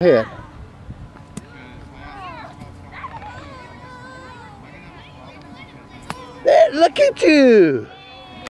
Here. Look at you.